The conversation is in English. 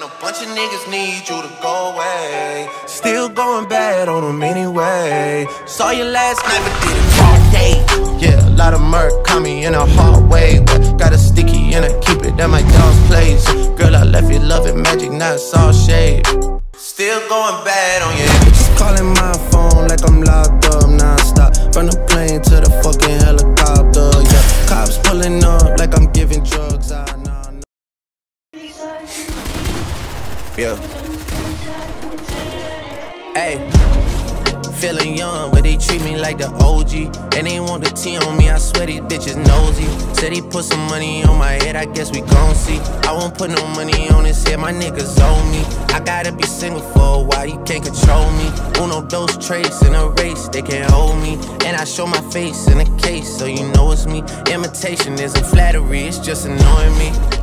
and a bunch of niggas need you to go away. Still going bad on them anyway. Saw you last night, but did it all day. Yeah, a lot of murk caught me in a hard way. But got a sticky and I keep it at my dog's place. Girl, I left you loving magic, not it's all shade. Still going bad on you. Just calling my phone like I'm locked up non-stop. From the plane to the fucking helicopter. Yeah, cops pulling up Yeah. Hey. Feeling young, but they treat me like the OG. And they want the T on me, I swear these bitches nosy. Said he put some money on my head, I guess we gon' see. I won't put no money on his head, my niggas owe me. I gotta be single for a while, you can't control me. Uno, those traits in a race, they can't hold me. And I show my face in a case, so you know it's me. Imitation isn't flattery, it's just annoying me.